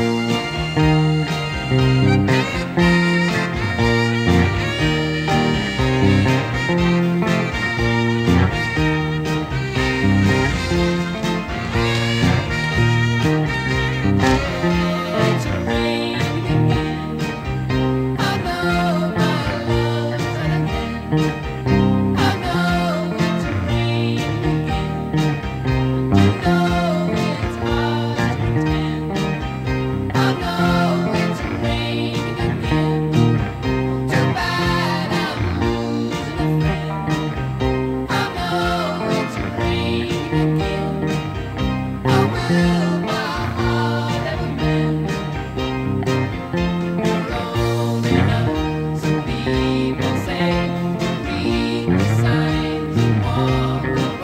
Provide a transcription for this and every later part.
Thank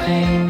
time.